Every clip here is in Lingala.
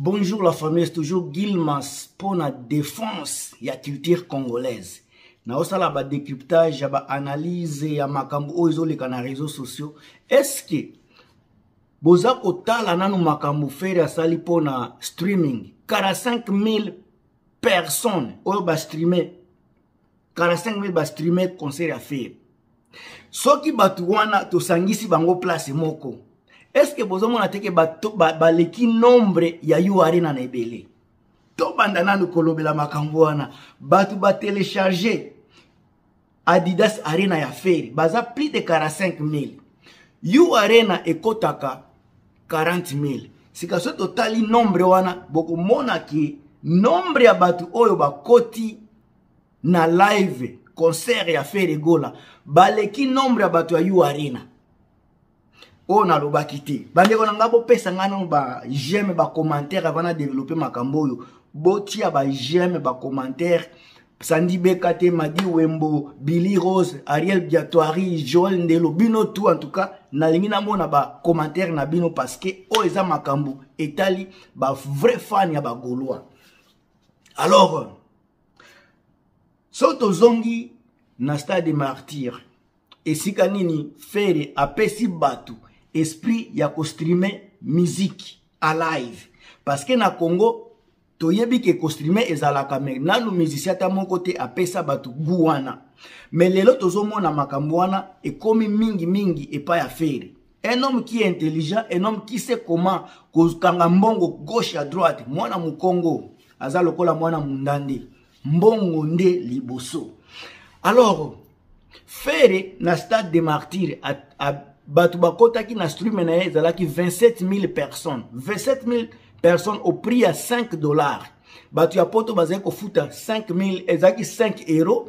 Bonjour la famille, c'est toujours Gilmas pour la défense de la culture congolaise. Nous avons ba décryptage, ba analyse, ya makambo oyo ezoleka na réseaux sociaux. Est-ce que boza kotala nanu makambo fere asali pour na streaming 45 000 personnes oyo ba streamer 45 000 ba streamer concert ya fere soki bato wana tosangisi bango place moko estce bozomona teke baleki nombre ya yo arena na ebele tobanda nanu kolobela makambo wana bato batelecharge adidas arena ya feri baza plus de 45 000 yo arena ekotaka 40 000 sika soki totali nombre wana bokomona ke nombre ya bato oyo bakoti na live concert ya fere gola baleki nombre ya bato ya u arena oyo nalobaki te bandeko na ngai bopesa ngai nano ba j'aime bacommentaire avant na développe makambo oyo botia ba j'aime bacommentaire sandi beka te madi wembo billy rose ariel biatoari joel ndelo bino tout en tout cas nalingi namona bacommentaire na bino parce que oyo eza makambo etali bavrai fan ya bagolois alors soki tozongi na stade de martyre esika nini fere apesi bato esprit ya kostrime miziki alive parce que na congo toyebi ke kostrime ezalaka me nanu musicien ata moko te apesa bato gu wana me lelo tozomona makambo wana ekomi mingimingi epai ya fere un homme qui est intelligent un homme qui sait comment kokanga mbongo gauche à droite mwana mokongo aza lokola mwana munda nde mbongo nde liboso alors fere na stade de martyre bato bakotaki na streame na ye ezalaki 27 000 personnes 27 000 personnes au prix ya 5 dollars bato ya poto bazali kofuta 5000 ezalaki 5 euro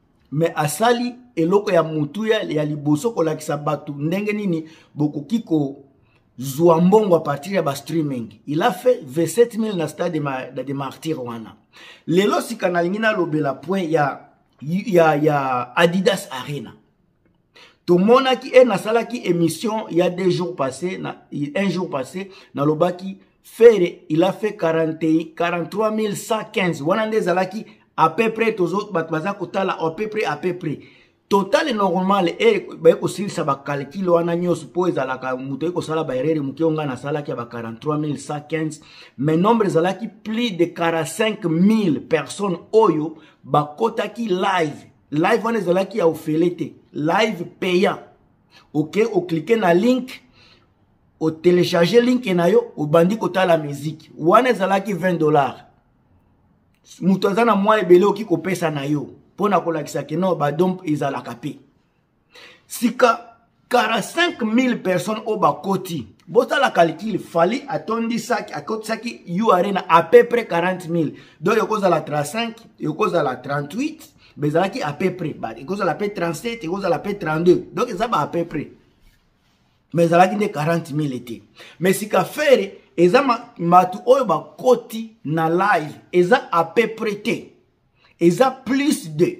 me asali eloko ya motuya ya liboso kolakisa bato ndenge nini bokoki kozwa mbongo a partir ya bastreaming il a fait 27000 na stade de, ma, de, de martyr wana lelo sika nalingi nalobela point ya, ya, ya adidas arena tomonaki e nasalaki émission ya deux jours passé na un jour passé nalobaki fere il a fait 43115 wana nde ezalaki à peu près tozo bato baza kotala à peu près à peu près total normal e baye kosilisa bacalcule wana nyonso mpo ezalaka moto ekosala baerere moke yo ngai nasalaki ya ba 43115 mais nombre ezalaki plus de 45000 personnes oyo bakotaki live live wana ezalaki ya ofele te live payant oke okay, oklike na link otelecharge link na yo obandi kotala miziki wana ezalaki 20 dollar moto aza na mwa ebele oki kopesa na yo mpo na kolakisa ke no badom ezalaka mpe sika 45000 personnes oyo bakoti bosala calcul fali atondisaki akotisaki ure na à peu près 40000 donc ekozala 35 ekozala 38 bezalaki à peu près ekozala mpe 37 ekozala mpe 32 donc eza ba à peu près mais ezalaki nde 40 000 ete mais sika fere eza bato oyo bakoti na live eza à peu près te eza plus de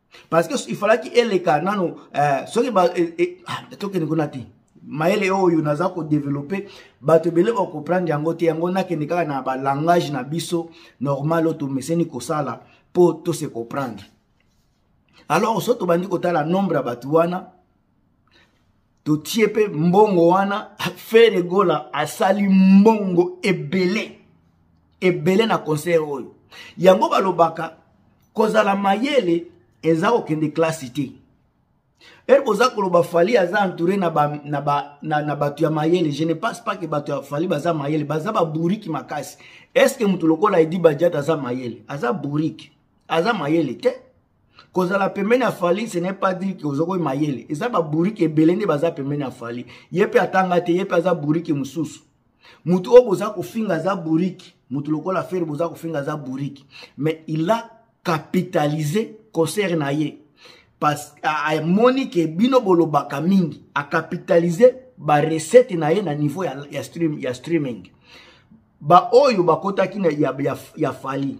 parce que il falaki eleka nano euh, soki eh, eh, ah, tokende kuna te mayele oyo naza kodevelope bato ebele bakoprendre yango te yango nakende kaka na balangage na biso normal oyo tomeseni kosala mpo tose koprendre alors so tobandi kotala nombre ya bato wana totie mpe mbongo wana fere gola asali mbongo ebele ebele na concert oyo yango balobaka kozala mayele eza kokende klasi te ere boza koloba fali aza entouré na bato na ba, na, na bato ya mayele je ne pense pas ke bato ya fali baza mayele baza baburiki makasi estce moto lokola edi badiat aza mayele aza buriki aza mayele te kozala pembeni ya fali ce n'est pas dire que oza koyi mayele eza baburiki ebele nde baza pembeni ya fali ye mpe atanga te ye mpe aza buriki mosusu motu oyo boza kofinga aza buriki motu lokola fere boza kofinga aza buriki mais il a capitalise concert na ye amoni ke bino bolobaka mingi acapitalise barecette na ye na niveau ya, ya, stream, ya streaming baoyo bakotaki ya, ya, ya fali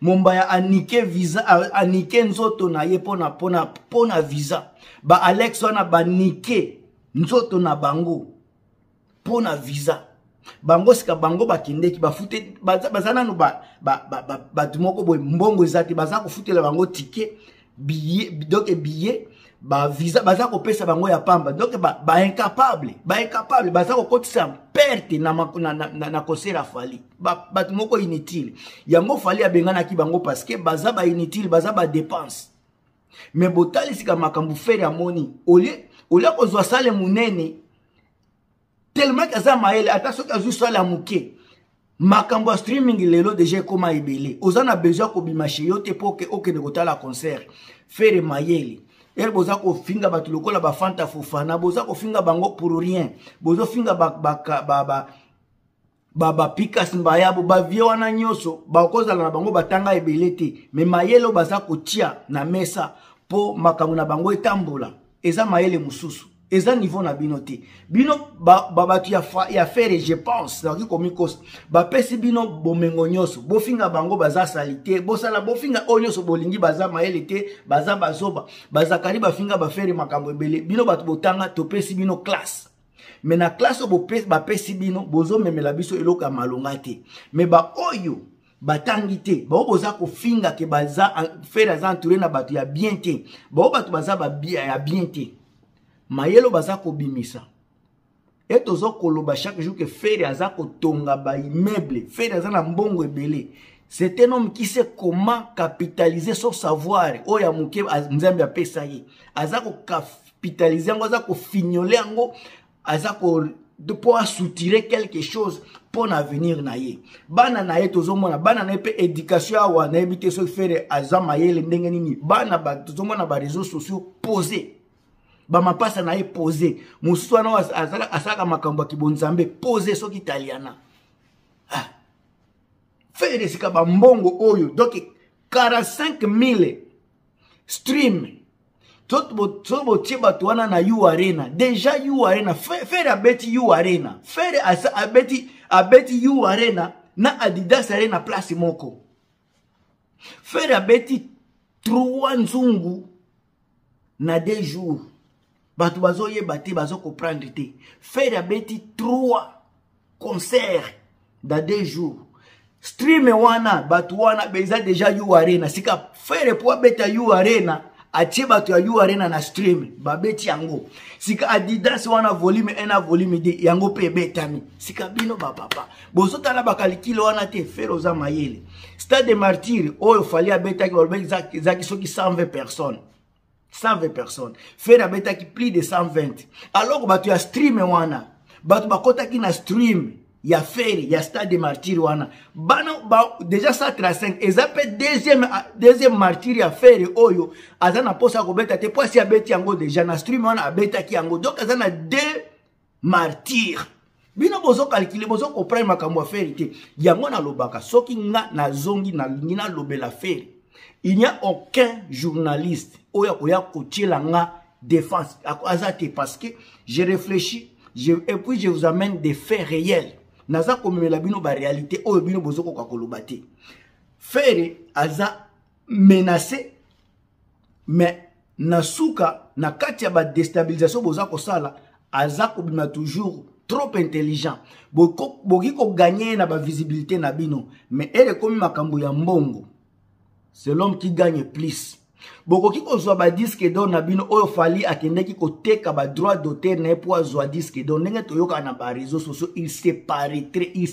mombaya anike visa anike nzoto na ye pona pona pona visa ba alex wana banike nzoto na bango pona visa bango sika bango bakendeki bafute baza nano bato ba, ba, ba, moko boye mbongo eza te baza kofutela bango tike billet donc billet ba visa baza kopesa bango ya pamba donc ba, ba incapable ba incapable baza kokotisa perte na, na, na, na, na kosela fali bato ba, moko inutile yango fali abenganaki bango parce que baza ba inutile baza ba dépense mais botalisika makambo fere amoni olie olie kozwa sale monene tellement aza mayele ata soki azwi sale ya moke makambo ya streaming lelo deja ekóma ebele oza na besoin ya kobima chez yo te mpo okende kotala concert fere mayele ere boza kofinga bato lokola bafanta fofana boza kofinga bango pour rien bozofinga ba, ba, ba, ba, babapikas mbayabo bavie wana nyonso bakozala na bango batanga ebele te me mayele oyo baza kotia na mesa mpo makambo na bango etambola eza mayele mosusu eza niveau na bino te bino bato ba, ba ya, ya fere je pense nakoki komikosa bapesi bino bomengo nyonso bofinga bango baza sali te bosala bofinga oyo nyonso bolingi baza mayele te baza bazoba bazakali bafinga bafere makambo ebele bino bato botanga topesi bino classe me na classe oyo bapesi bino bozomemela biso eloko ya malonga te me baoyo batangi te bao boza kofinga ke baza fere aza entouré na bato ya bien te bao bato baza ya bien te mayelo baza kobimisa e toza koloba chaque jour ke fere aza kotonga baimmeuble fere aza na mbongo ebele c'est un homme qui sait comment capitaliser son savoir oyo ya moke nzambe apesa ye aza kocapitalise yango aza kofignole yango aza ko mpo asutire quelque chose mpo na avenir na ye bana na ye tozomona bana na ye mpe éducation awa nayebi te soki fere aza mayele ndenge nini bana tozomona bareseau sociaux pose bamapasa na ye pose mosusu wana asalaka makambo ya kibonzambe pose soki italiana ah. fere esika bambongo oyo donk 45 000 stream soki botie bato wana na u arena deja u arena fere abeti u arena fere abeti, abeti u arena na adidas arena place moko fere abeti 3 nzungu na 2 jours bato bazoyeba te bazo comprendre te fere abeti 3 concert da deux jours stream wana bato wana beza deja u arena sika fere po abeta u arena atie bato ya u arena na stream babeti yango sika adidas wana volume 1 na volume 2 yango mpe ebetami sika bino bapapa bozotala bakalikile wana te fere oza mayele stade de martyre oyo fali abetaki balobaki ezaki soki 120 personnes 120 personnes fere abetaki plus de 120 alors bato ya stream wana bato bakotaki na stream ya fere ya stade de martyr wana bana ba, deja 135 eza mpe deuxième, deuxième martyr ya fere oyo aza na mposa ya kobeta te mpo asi abeti yango deja na stream wana abetaki yango donc aza na deux martyr bino bozo calcule bozo comprendre makambo ya feri te yango nalobaka soki nga nazongi nalingi nalobela feri il n'y a aucun journaliste oyo akoya kotiela nga défense aza te parce que je réfléchis je, et puis je vous amène des faits réels naza komemela bino baréalité oyo bino bozokoka koloba te fere aza menacé mais na suka na kati ya ba destabilisation boza kosala aza kobima toujours trop intelligent boki koganye ye na bavisibilité na bino mais ele ekomi makambo ya mbongo c'est l'homme qui gagne plus bokoki kozwa badiske dor na bino oyo fali akendaki koteka badroit d'auteur na ye mpo azwa diske dor ndenge toyokaka na bareseau sociaux il se paraîtrait il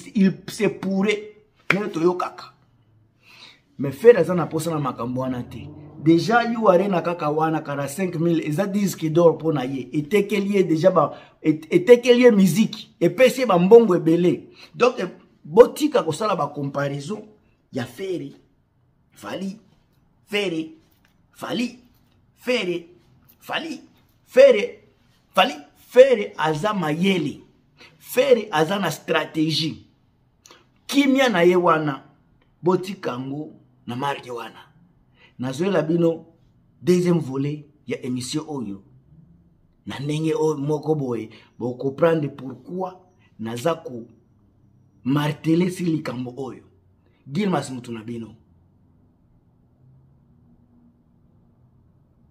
se pourrait ndenge toyokaka mais fere aza na mposa na makambo wana te deja yo arena kaka wana kara 5000 eza diske dor mpo na ye etekeli ye deja ba, et, etekeli ye miziki epesi ye bambongo ebele donk e, botika kosala bacomparaison ya fere fali fere fali fere fali fere fali fere aza mayele fere aza na stratégie kimia na ye wana botika yango na marke wana nazoyela bino deuxième volet ya émission oyo na ndenge oyo moko boye bokoprendre pourquoi naza ko martele si likambo oyo gilmas moto na bino